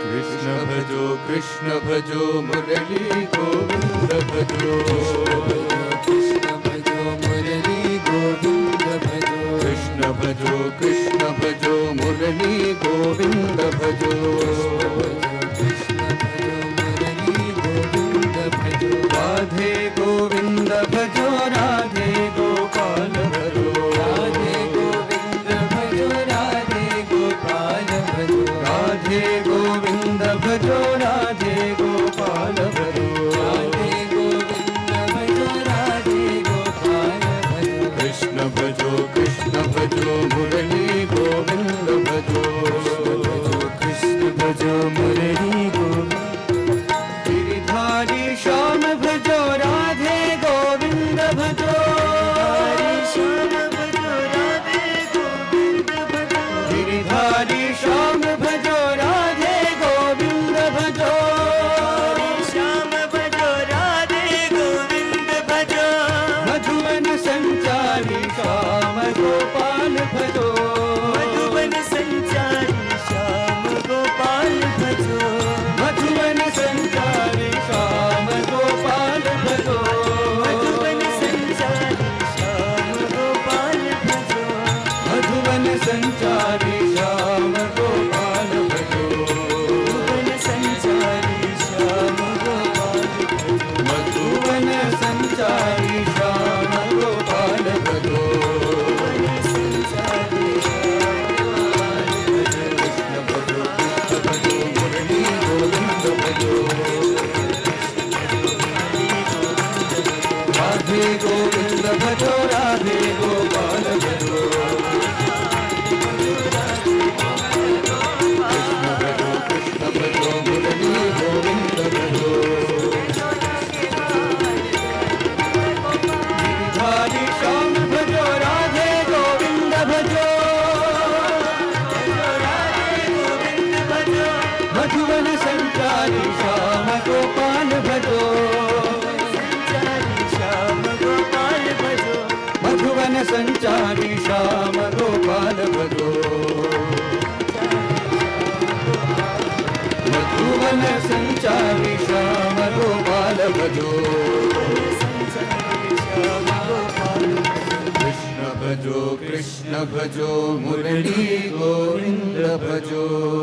कृष्ण भजो कृष्ण भजो, मुरली गोविंद भजो। कृष्ण भजो मुरली गोविंद भजो कृष्ण भजो कृष्ण भजो, मुरली गोविंद भजो। श्याम भजो राधे गोविंद भजो। श्याम भजो राधे गोविंद श्याम Hare Govinda. संचारी श्याम गोपाल भजो मधुवन संचारी श्याम गोपाल भजो कृष्ण भजो कृष्ण भजो, मुरली गोविंद भजो।